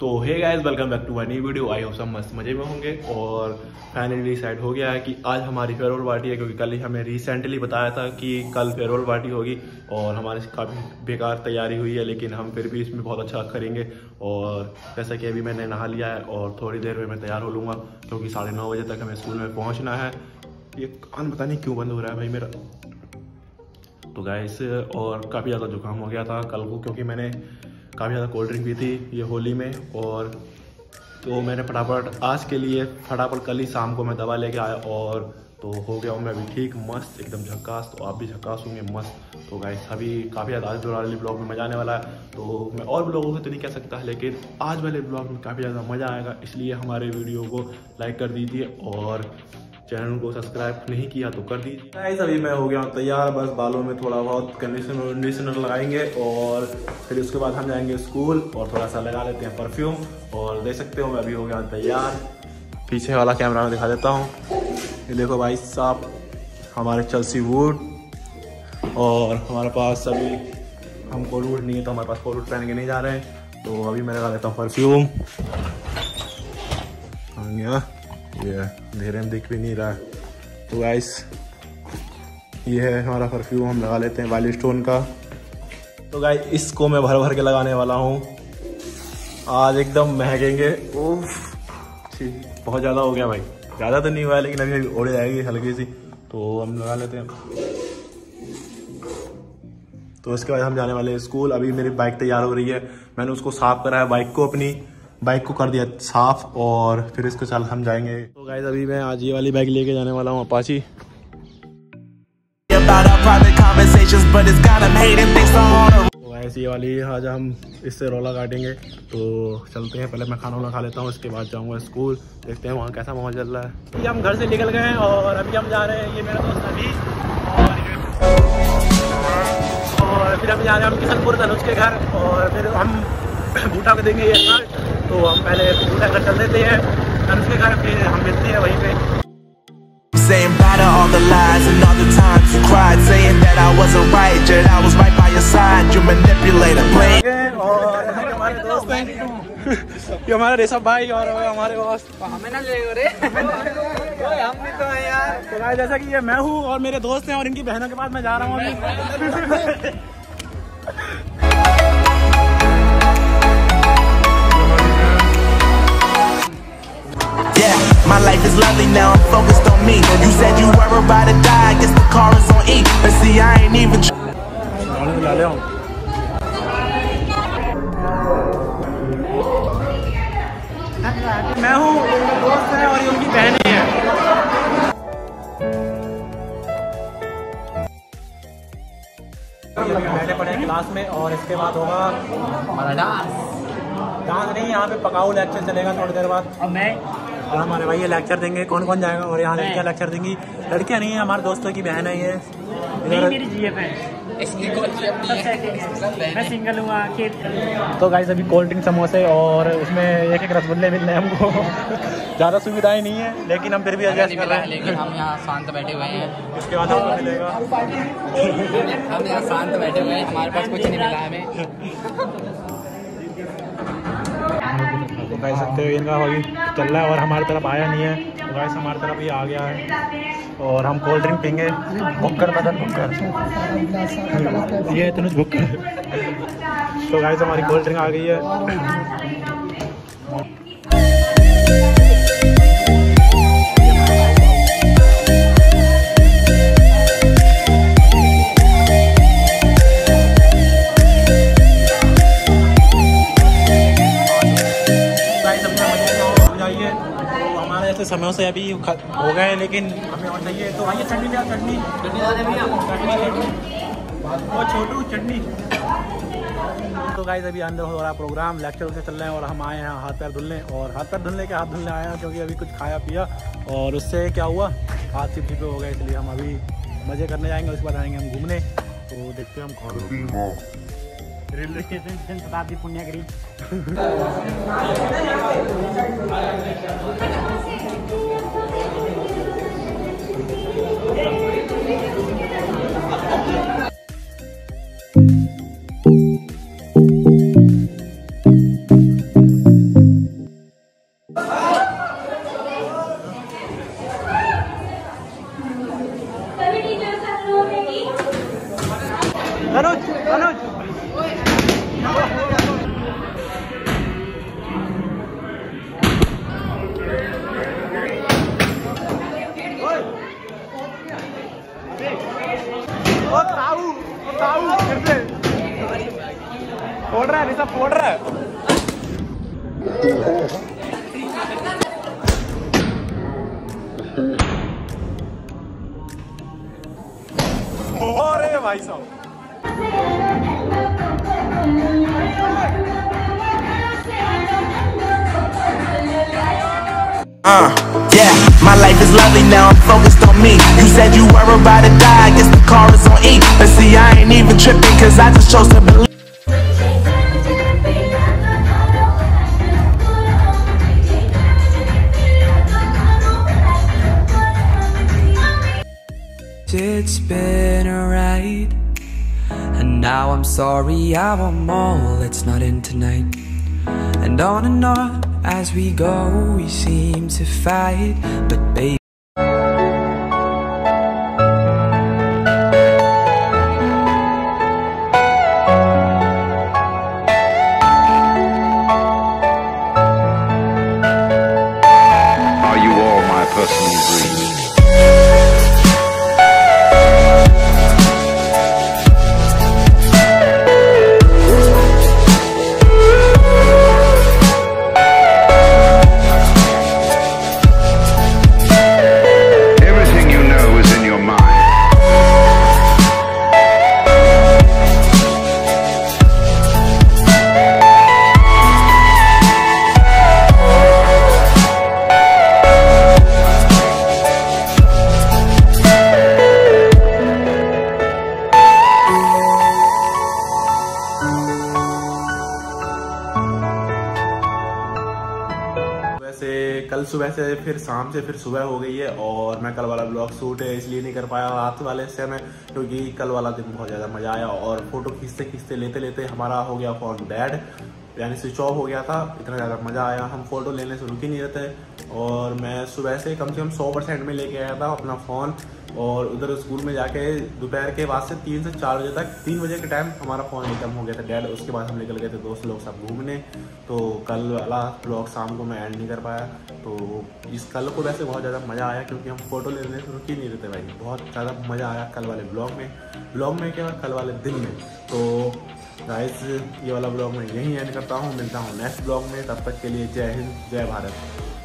तो hey guys welcome back to my new video I hope सब मस्त मज़े में होंगे। और फाइनली डिसाइड हो गया है कि आज हमारी फेयरवेल पार्टी है, क्योंकि कल ही हमें रिसेंटली बताया था कि कल फेयरवेल पार्टी होगी और हमारी काफ़ी बेकार तैयारी हुई है, लेकिन हम फिर भी इसमें बहुत अच्छा करेंगे। और जैसा कि अभी मैंने नहा लिया है और थोड़ी देर में मैं तैयार हो लूँगा, क्योंकि साढ़े नौ बजे तक हमें स्कूल में पहुँचना है। ये कान पता नहीं क्यों बंद हो रहा है भाई मेरा। तो गैस और काफ़ी ज़्यादा जुकाम हो गया था कल को, क्योंकि मैंने काफ़ी ज़्यादा कोल्ड ड्रिंक पी थी ये होली में और तो मैंने फटाफट आज के लिए फटाफट कल ही शाम को मैं दवा लेके आया और तो हो गया हूँ मैं अभी ठीक, मस्त, एकदम झक्कास तो आप भी झक्कास होंगे, मस्त। तो गाइस अभी काफ़ी ज़्यादा आज वाले ब्लॉग में मज़ा आने वाला है। तो मैं और ब्लॉगों से तो नहीं कह सकता, लेकिन आज वाले ब्लॉग में काफ़ी ज़्यादा मज़ा आएगा, इसलिए हमारे वीडियो को लाइक कर दीजिए और चैनल को सब्सक्राइब नहीं किया तो कर दीजिए। गाइस अभी मैं हो गया हूँ तैयार। बस बालों में थोड़ा बहुत कंडीशनर कंडीशनर लगाएँगे और फिर उसके बाद हम जाएँगे स्कूल और थोड़ा सा लगा लेते हैं परफ्यूम और देख सकते हो मैं अभी हो गया तैयार। पीछे वाला कैमरा में दिखा देता हूँ। ये देखो भाई साहब, हमारे चलसी वुड और हमारे पास अभी हम कोट वुड नहीं है तो हमारे पास कोट वुड पहन के नहीं जा रहे हैं। तो अभी मैं लगा देता हूँ परफ्यूम ये अंधेरे में दिख भी नहीं रहा। तो गाइस ये है हमारा परफ्यूम हम लगा लेते हैं वाइल्ड स्टोन का। तो गाइस इसको मैं भर भर के लगाने वाला हूँ। आज एकदम महकेंगे। उफ ठीक, बहुत ज़्यादा हो गया भाई। ज़्यादा तो नहीं हुआ लेकिन अभी उड़ जाएगी हल्की सी। तो हम लगा लेते हैं। तो उसके बाद हम जाने वाले हैं स्कूल। अभी मेरी बाइक तैयार हो रही है। मैंने उसको साफ़ करा है बाइक को अपनी। बाइक को कर दिया साफ़ और फिर इसके साथ हम जाएँगे। तो गाइज़ अभी मैं आज ये वाली बाइक लेके जाने वाला हूँ अपाची तो ऐसी वाली आज हम इससे रोला काटेंगे। तो चलते हैं, पहले मैं खाना वाना खा लेता हूँ, उसके बाद जाऊँगा स्कूल देखते हैं वहाँ कैसा माहौल चल रहा है। अभी हम घर से निकल गए हैं और अभी हम जा रहे हैं, ये मेरा दोस्त अभी। और फिर हम जा रहे हैं हम किशनपुर धनुष के घर। और फिर हम बूटा को देंगे ये तो हम पहले बूटा घर चल देते हैं धनुष के घर फिर हम मिलते हैं वहीं पे Saying bye to all the lies and all the times you cried Saying that I wasn't right, yet I was right by your side You manipulator, playing और हमारे दोस्त हैं ये हमारा ऋषभ भाई और हमारे दोस्त हमें ना ले रे हम भी तो हैं यार तो जैसा कि ये मैं हूँ और मेरे दोस्त हैं और इनकी बहनों के पास मैं जा रहा हूँ अभी my life is lovely now, I'm focused on me You said you were about to die, I guess the car is on E But see, I ain't even tr- में हूँ दोस्त हैं और ये उनकी बहनें हैं बैठे पड़े हैं क्लास में और इसके बाद होगा हमारा डांस डांस नहीं यहाँ पे पकाऊ लेक्चर चलेगा थोड़ी देर बाद और मैं और हमारे भाई ये लेक्चर देंगे कौन कौन जाएगा? और यहाँ लड़कियाँ लेक्चर देंगी। लड़कियाँ नहीं है हमारे दोस्तों की बहन है। ये नहीं मेरी जीएफ है इसकी कौन सी अपनी है? मैं सिंगल हूँ तो गाइस अभी कोल्ड ड्रिंक समोसे और उसमें एक एक रसगुल्ले मिल रहे हैं हमको। ज़्यादा सुविधाएँ नहीं है लेकिन हम फिर भी एडजस्ट कर रहे हैं। लेकिन हम यहाँ शांत बैठे हुए हैं। उसके बाद हमको मिलेगा। हम यहाँ शांत बैठे हुए हैं हमारे पास कुछ नहीं मिला हमें। कह सकते हो, इनका अभी चल रहा है और हमारे तरफ़ आया नहीं है। तो गाइस हमारे तरफ़ ये आ गया है। और हम कोल्ड ड्रिंक पीएँगे भुक्कर मदन भुक्कर। ये तो भुक्कर। तो गाइस हमारी कोल्ड ड्रिंक आ गई है। हमारे ऐसे समयों से अभी हो गए हैं लेकिन हमें और चाहिए। तो आइए चटनी लिया चटनी। चटनी चटनी वो छोटू चटनी। तो गाइस अभी अंदर हो रहा प्रोग्राम लेक्चर से चल रहे हैं और हम आए हैं हाथ पैर धुलने। और हाथ पैर धुलने के हाथ धुलने आए हैं क्योंकि अभी कुछ खाया पिया। और उससे क्या हुआ? हाथ चिप चिपे हो गए इसलिए हम अभी मज़े करने जाएँगे उसके बाद आएँगे हम घूमने। तो देखते हैं हम घर रेलवे स्टेशन से शताब्दी पुण्यगिरी Garoto! फोड़ रहा है रहा है भाई साहब Uh, yeah, my life is lovely now, I'm focused on me. You said you were about to die, I guess the car is on E. But see, I ain't even tripping, cause I just chose to believe. It's been a ride, and now I'm sorry I want more. It's not in tonight, and on and on as we go, we seem to fight, but baby. Are you all my personal dreams? सुबह से, फिर शाम से, फिर सुबह हो गई है और मैं कल वाला ब्लॉग शूट इसलिए नहीं कर पाया रात वाले से मैं क्योंकि कल वाला दिन बहुत ज़्यादा मज़ा आया और फ़ोटो खींचते खींचते, लेते लेते हमारा हो गया फ़ोन डेड यानी स्विच ऑफ़ हो गया था, इतना ज़्यादा मज़ा आया, हम फ़ोटो लेने से रुक ही नहीं रहते और मैं सुबह से कम से कम सौ परसेंट में लेके आया था अपना फ़ोन और उधर स्कूल में जाके दोपहर के बाद से तीन से चार बजे तक, तीन बजे के टाइम हमारा फ़ोन एकदम हो गया था। डैड उसके बाद हम निकल गए थे दोस्त लोग सब घूमने। तो कल वाला ब्लॉग शाम को मैं एंड नहीं कर पाया। तो इस कल को वैसे बहुत ज़्यादा मज़ा आया क्योंकि हम फ़ोटो लेने से रुक ही नहीं रहते भाई। बहुत ज़्यादा मज़ा आया कल वाले ब्लॉग में। ब्लॉग में क्या कल वाले दिन में? तो गाइस ये वाला ब्लॉग मैं यहीं एंड करता हूँ। मिलता हूँ नेक्स्ट ब्लॉग में। तब तक के लिए जय हिंद, जय भारत।